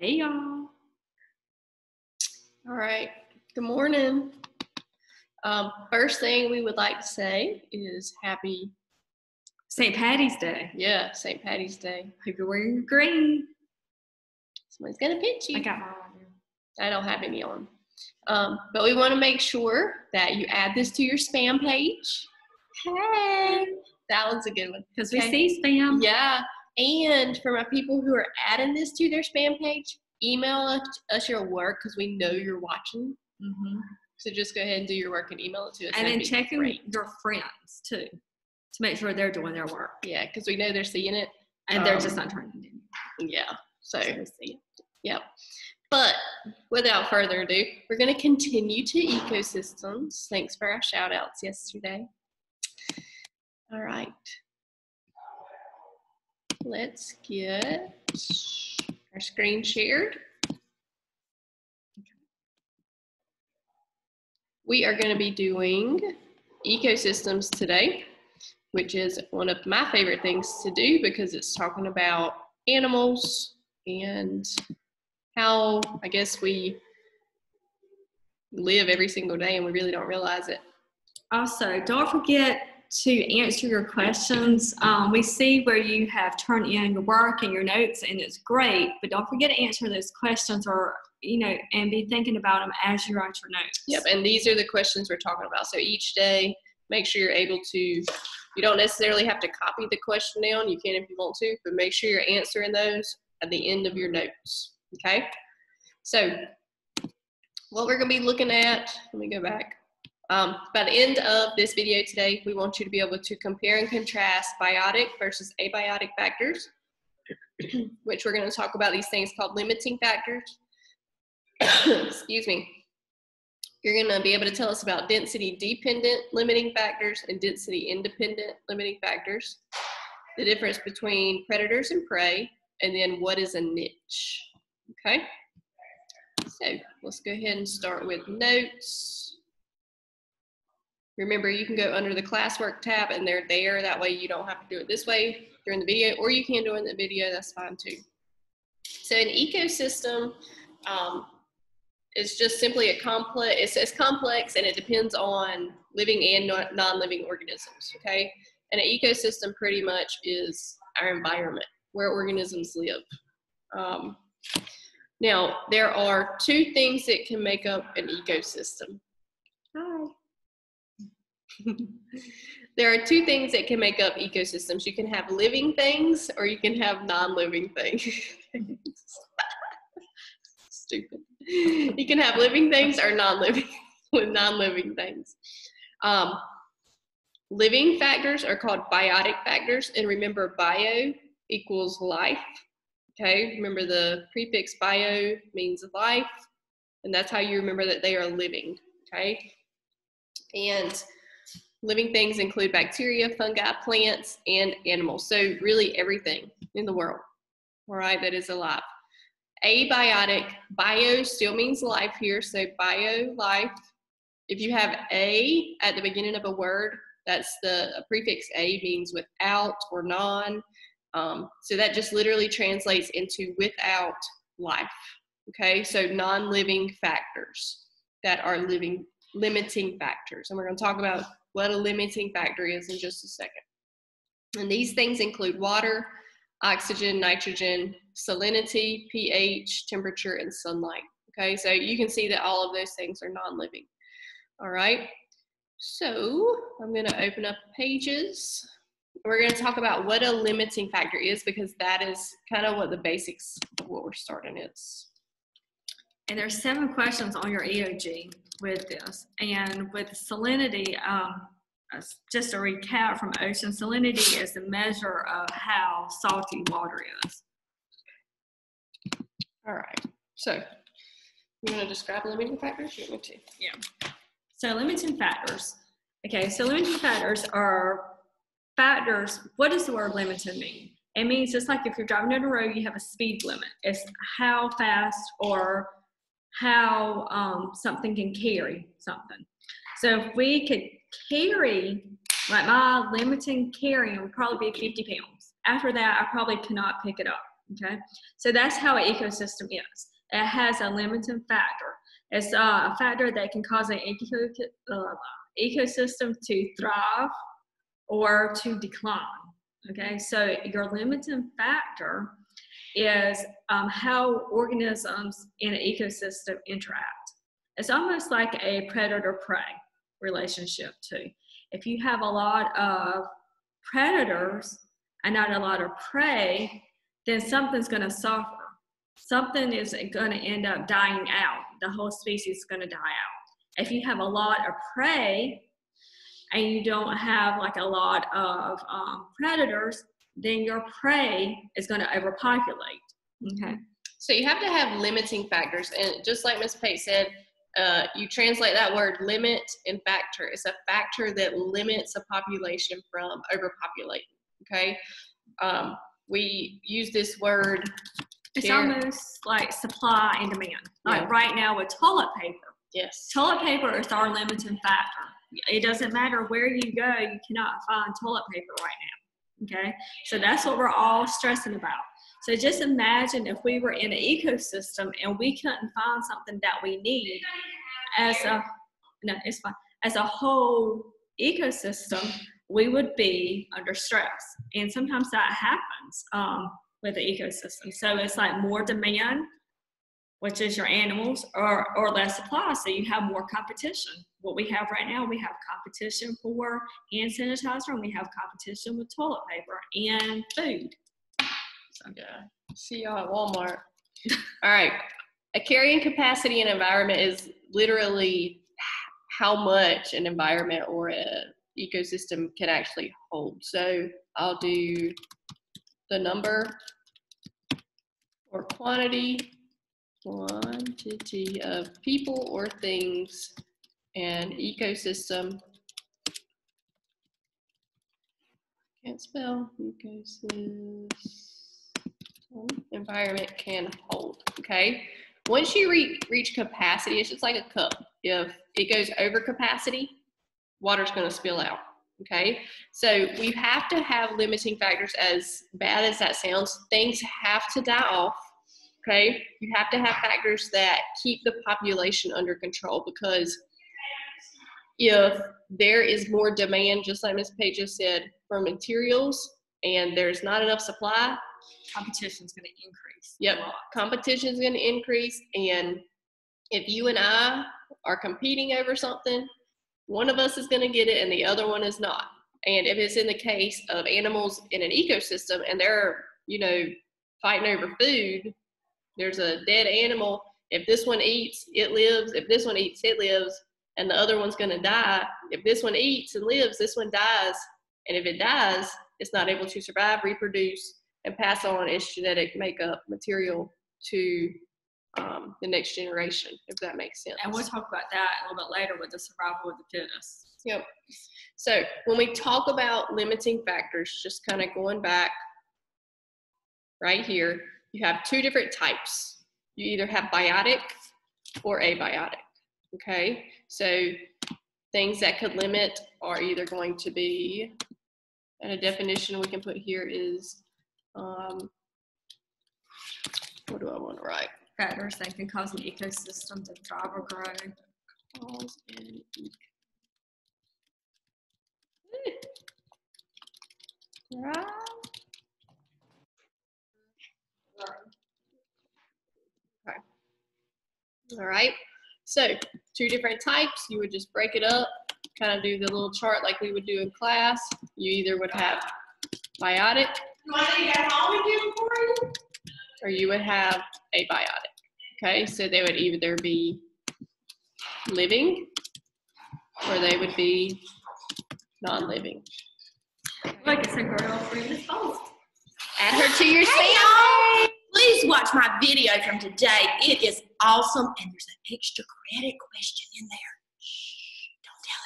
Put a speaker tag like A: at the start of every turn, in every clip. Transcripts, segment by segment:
A: Hey y'all.
B: All right. Good morning. Um, first thing we would like to say is happy,
A: St. Patty's Day.
B: yeah, St. Patty's Day.
A: Hope you're wearing green.
B: Someone's gonna pinch you.
A: I got mine.
B: I don't have any on. Um, but we want to make sure that you add this to your spam page. Hey, that one's a good one.
A: Because we see spam.
B: Yeah, and for my people who are adding this to their spam page, email us, your work because we know you're watching.
A: hmm
B: So just go ahead and do your work and email it to us.
A: And then checking
B: great.
A: your friends too to make sure they're doing their work
B: Yeah, because we know they're seeing it.
A: and they're
B: Um,
A: just not turning it in.
B: Yeah. So,
A: So we see it.
B: yep. But without further ado, we're going to continue to ecosystems. Thanks for our shout outs yesterday. All right. Let's get our screen shared. We are going to be doing ecosystems today, which is one of my favorite things to do because it's talking about animals and how I guess we live every single day and we really don't realize it.
A: Also, don't forget to answer your questions. Um, we see where you have turned in your work and your notes, and it's great. But don't forget to answer those questions, or you know, and be thinking about them as you write your notes.
B: Yep, and these are the questions we're talking about. So each day, make sure you're able to, you don't necessarily have to copy the question down. You can if you want to, but make sure you're answering those at the end of your notes. Okay? So, what we're going to be looking at, let me go back. Um, by the end of this video today, we want you to be able to compare and contrast biotic versus abiotic factors, which we're going to talk about these things called limiting factors. Excuse me. You're going to be able to tell us about density dependent limiting factors and density independent limiting factors, the difference between predators and prey, and then what is a niche. Okay? So let's go ahead and start with notes. Remember, you can go under the classwork tab and they're there. That way you don't have to do it this way during the video, or you can do it in the video, that's fine too. So an ecosystem um, is just simply a complex, it's, it's complex and it depends on living and non- non-living organisms, okay? And an ecosystem pretty much is our environment where organisms live. Um, now, there are two things that can make up an ecosystem. Hi. there are two things that can make up ecosystems. You can have living things or you can have non-living things. Stupid. You can have living things or non-living with non-living things. Um, living factors are called biotic factors, and remember, bio equals life. Okay, remember the prefix bio means life, and that's how you remember that they are living. Okay, and living things include bacteria, fungi, plants, and animals. So, really, everything in the world, all right, that is alive. Abiotic, bio still means life here, so bio, life. If you have a at the beginning of a word, that's the prefix a means without or non. Um, so that just literally translates into without life. Okay, so non living factors that are living limiting factors. And we're going to talk about what a limiting factor is in just a second. And these things include water, oxygen, nitrogen, salinity, pH, temperature, and sunlight. Okay, so you can see that all of those things are non living. All right, so I'm going to open up pages. We're going to talk about what a limiting factor is because that is kind of what the basics of what we're starting is.
A: And there's seven questions on your EOG with this. And with salinity, um, just a recap from ocean, salinity is the measure of how salty water is.
B: All right, so you want to describe limiting factors? You want me to?
A: So limiting factors. Okay, so limiting factors are factors. What does the word limiting mean? It means just like if you're driving down the road, you have a speed limit. It's how fast or how um, something can carry something. So if we could carry, like my limiting carrying would probably be 50 pounds. After that, I probably cannot pick it up. Okay, so that's how an ecosystem is. It has a limiting factor. It's uh, a factor that can cause an eco- uh, ecosystem to thrive or to decline. Okay, so your limiting factor is um, how organisms in an ecosystem interact. It's almost like a predator prey relationship, too. If you have a lot of predators and not a lot of prey, then something's going to suffer. Something is going to end up dying out. The whole species is going to die out. If you have a lot of prey and you don't have like a lot of um, predators, then your prey is going to overpopulate. Okay.
B: So you have to have limiting factors, and just like Ms. Pate said, uh, you translate that word limit and factor. It's a factor that limits a population from overpopulating. Okay. Um, we use this word.
A: It's
B: here.
A: almost like supply and demand. Like
B: Yeah.
A: right now with toilet paper.
B: Yes.
A: Toilet paper is our limiting factor. It doesn't matter where you go, you cannot find toilet paper right now. Okay, so that's what we're all stressing about. So just imagine if we were in an ecosystem and we couldn't find something that we need as a no, it's fine. As a whole ecosystem, we would be under stress, and sometimes that happens um, with the ecosystem. So it's like more demand which is your animals, or, or less supply. So you have more competition. What we have right now, we have competition for hand sanitizer, and we have competition with toilet paper and food. So.
B: Yeah. See y'all at Walmart. All right. A carrying capacity in environment is literally how much an environment or a ecosystem can actually hold. So I'll do the number or quantity, quantity of people or things and ecosystem. Can't spell ecosystem environment can hold. Okay. Once you re- reach capacity, it's just like a cup. If it goes over capacity, water's going to spill out. Okay. So we have to have limiting factors, as bad as that sounds. Things have to die off. Okay. You have to have factors that keep the population under control because if there is more demand, just like Ms. Page just said, for materials and there's not enough supply,
A: Competition is going to increase.
B: Yep. competition is going to increase and if you and i are competing over something one of us is going to get it and the other one is not and if it's in the case of animals in an ecosystem and they're you know fighting over food there's a dead animal if this one eats it lives if this one eats it lives and the other one's going to die if this one eats and lives this one dies and if it dies it's not able to survive reproduce and pass on its genetic makeup material to um, the next generation, if that makes sense.
A: And we'll talk about that a little bit later with the survival of the fittest.
B: Yep. So when we talk about limiting factors, just kind of going back right here, you have two different types. You either have biotic or abiotic. Okay. So things that could limit are either going to be, and a definition we can put here is, um, what do I want to write?
A: Factors that can cause an ecosystem to thrive or grow.
B: Cause an ec- Thrive. Okay. All right. So two different types. You would just break it up, kind of do the little chart like we would do in class. You either would have biotic or you would have abiotic. Okay, so they would either be living or they would be non-living.
A: Like it's a girl for this phone.
B: Add her to your
C: Hey! Please watch my video from today. It is awesome, and there's an extra credit question in there. Shh, don't tell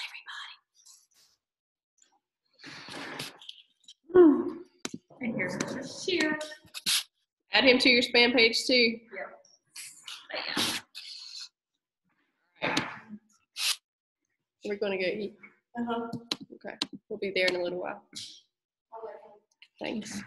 C: everybody.
A: And here's the shear.
B: Add him to your spam page too. We're gonna go eat. Uh-huh. Okay, we'll be there in a little while. Thanks.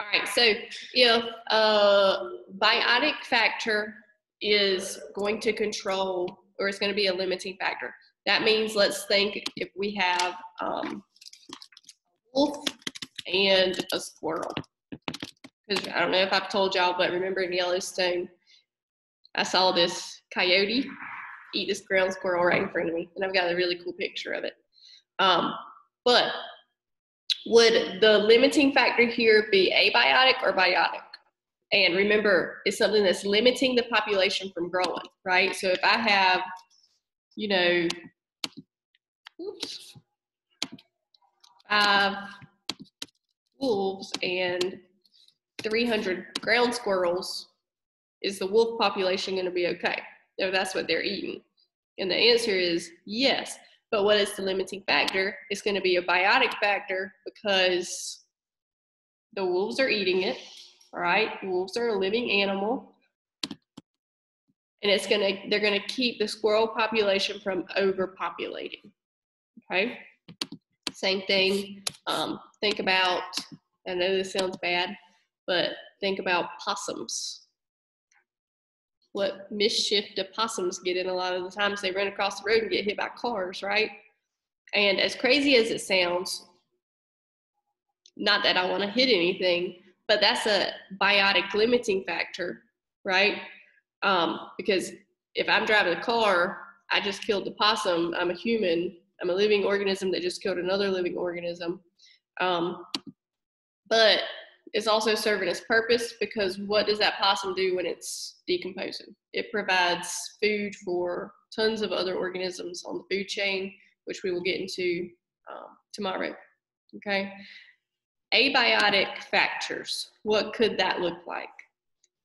B: All right, so if a biotic factor is going to control or it's going to be a limiting factor, that means let's think if we have um, a wolf and a squirrel. Because I don't know if I've told y'all, but remember in Yellowstone, I saw this coyote eat this ground squirrel right in front of me, and I've got a really cool picture of it. Um, but would the limiting factor here be abiotic or biotic? And remember, it's something that's limiting the population from growing, right? So if I have, you know, oops, five wolves and 300 ground squirrels, is the wolf population going to be okay if that's what they're eating? And the answer is yes. But what is the limiting factor? It's going to be a biotic factor because the wolves are eating it. All right, wolves are a living animal, and it's going to they're going to keep the squirrel population from overpopulating. Okay, same thing. Um, think about. I know this sounds bad, but think about possums. What mischief do possums get in a lot of the times? They run across the road and get hit by cars, right? And as crazy as it sounds, not that I want to hit anything, but that's a biotic limiting factor, right? Um, because if I'm driving a car, I just killed the possum. I'm a human. I'm a living organism that just killed another living organism. Um, but it's also serving its purpose because what does that possum do when it's decomposing? It provides food for tons of other organisms on the food chain, which we will get into um, tomorrow. Okay. Abiotic factors. What could that look like?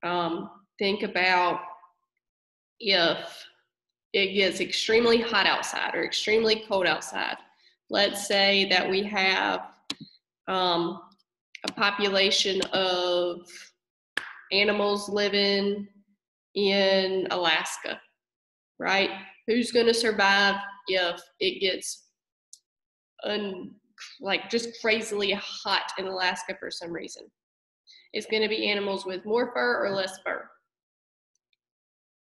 B: Um, think about if it gets extremely hot outside or extremely cold outside. Let's say that we have um, a population of animals living in Alaska, right? Who's going to survive if it gets un, like just crazily hot in Alaska for some reason? It's going to be animals with more fur or less fur.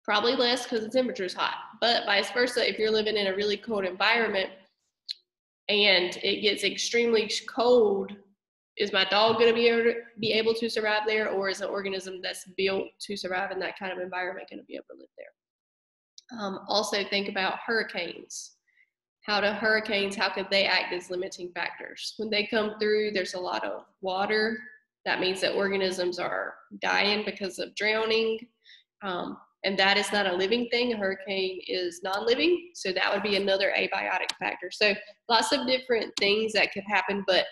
B: Probably less because the temperature is hot, but vice versa, if you're living in a really cold environment and it gets extremely cold is my dog going to be able to be able to survive there or is an organism that's built to survive in that kind of environment going to be able to live there? Um, also think about hurricanes. How do hurricanes how could they act as limiting factors? When they come through there's a lot of water. That means that organisms are dying because of drowning. Um, and that is not a living thing. A hurricane is non-living so that would be another abiotic factor. So lots of different things that could happen but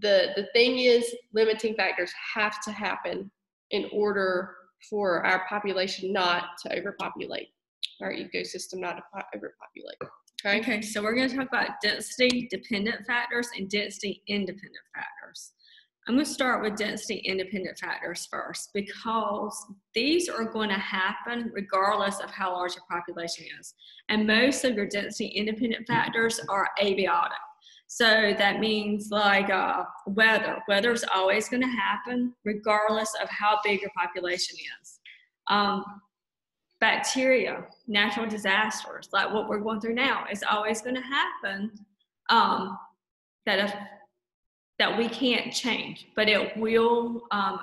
B: the the thing is limiting factors have to happen in order for our population not to overpopulate our ecosystem not to overpopulate
A: okay? Okay so we're going to talk about density dependent factors and density independent factors. I'm going to start with density independent factors first because these are going to happen regardless of how large your population is. And most of your density independent factors are abiotic so that means like uh, weather. Weather is always going to happen regardless of how big your population is. Um, bacteria, natural disasters, like what we're going through now, is always going to happen. Um, that if, that we can't change, but it will um,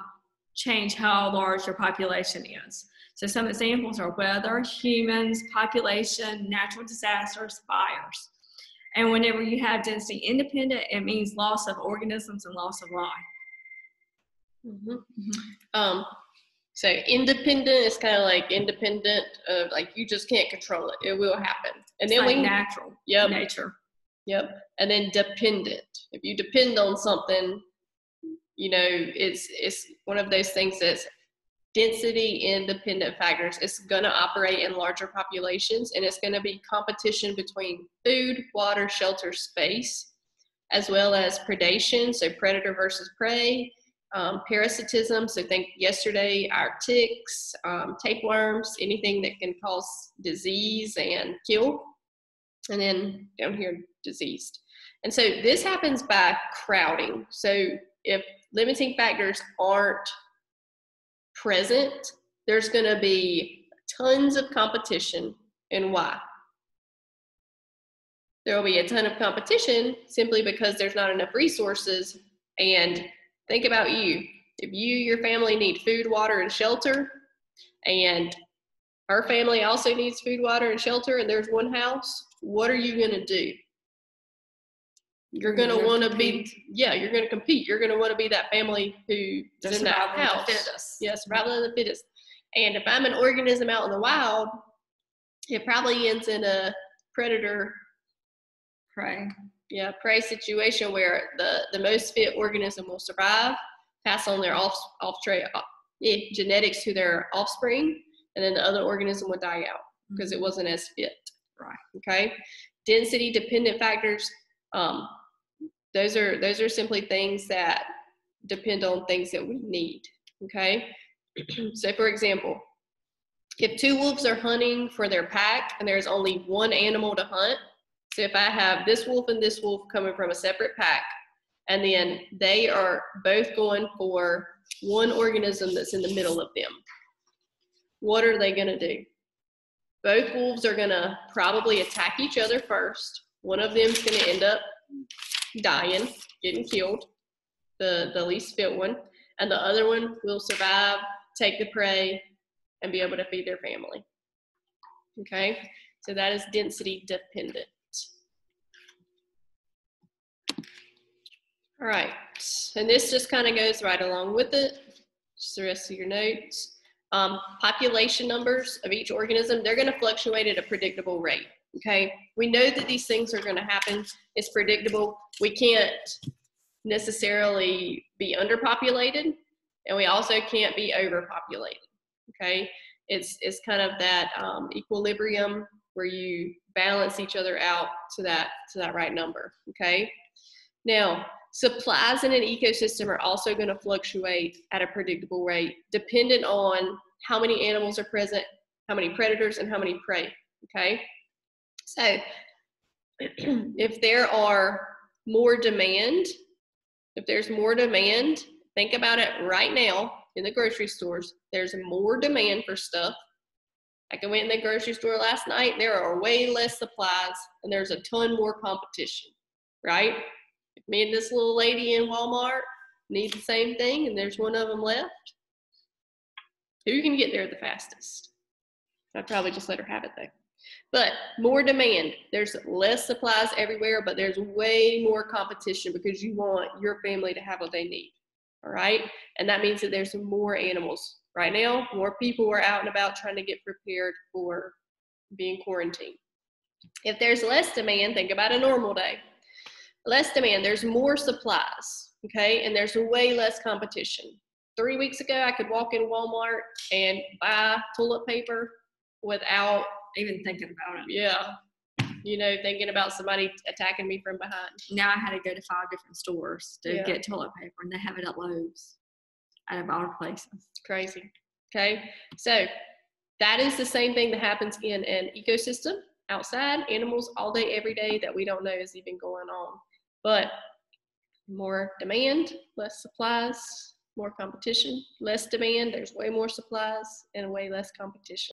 A: change how large your population is. So some examples are weather, humans, population, natural disasters, fires. And whenever you have density independent, it means loss of organisms and loss of life.
B: Mm-hmm. Mm-hmm. Um, so independent is kind of like independent of like you just can't control it. It will happen.
A: And it's then like we natural.
B: Yep.
A: Nature.
B: Yep. And then dependent. If you depend on something, you know, it's it's one of those things that's density independent factors. It's going to operate in larger populations and it's going to be competition between food, water, shelter, space, as well as predation, so predator versus prey, um, parasitism, so think yesterday our ticks, um, tapeworms, anything that can cause disease and kill, and then down here, diseased. And so this happens by crowding. So if limiting factors aren't present, there's going to be tons of competition. And why? There will be a ton of competition simply because there's not enough resources. And think about you. If you, your family need food, water, and shelter, and her family also needs food, water, and shelter, and there's one house, what are you going to do? You're going to want to be, yeah, you're going to compete. You're going to want to be that family who is in that
A: survival of the
B: house. Yes, survival of the fittest. And if I'm an organism out in the wild, it probably ends in a predator,
A: Prey.
B: yeah, prey situation where the, the most fit organism will survive, pass on their off, off uh, yeah, genetics to their offspring, and then the other organism would die out because it wasn't as fit.
A: Right.
B: Okay. Density dependent factors. Um, those are those are simply things that depend on things that we need. Okay. so for example, if two wolves are hunting for their pack and there's only one animal to hunt, so if I have this wolf and this wolf coming from a separate pack, and then they are both going for one organism that's in the middle of them, what are they going to do? Both wolves are going to probably attack each other first. One of them's going to end up dying, getting killed, the, the least fit one, and the other one will survive, take the prey, and be able to feed their family. Okay, so that is density dependent. All right, and this just kind of goes right along with it. Just the rest of your notes. Um, population numbers of each organism, they're going to fluctuate at a predictable rate. Okay, we know that these things are going to happen. It's predictable. We can't necessarily be underpopulated, and we also can't be overpopulated. Okay, it's it's kind of that um, equilibrium where you balance each other out to that to that right number. Okay, now supplies in an ecosystem are also going to fluctuate at a predictable rate, dependent on how many animals are present, how many predators, and how many prey. Okay, so if there are more demand, if there's more demand, think about it right now in the grocery stores. There's more demand for stuff. Like I went in the grocery store last night, there are way less supplies and there's a ton more competition, right? Me and this little lady in Walmart need the same thing and there's one of them left, who can get there the fastest? I'd probably just let her have it though. But more demand. There's less supplies everywhere, but there's way more competition because you want your family to have what they need. All right. And that means that there's more animals. Right now, more people are out and about trying to get prepared for being quarantined. If there's less demand, think about a normal day. Less demand, there's more supplies. Okay. And there's way less competition. Three weeks ago, I could walk in Walmart and buy toilet paper without
A: Even thinking about it.
B: yeah. You know, thinking about somebody attacking me from behind.
A: Now I had to go to five different stores to
B: Yeah.
A: get toilet paper, and they have it at Lowe's, out of all places.
B: It's crazy. Okay. So that is the same thing that happens in an ecosystem outside, animals all day, every day that we don't know is even going on. But more demand, less supplies, more competition, less demand, there's way more supplies, and way less competition.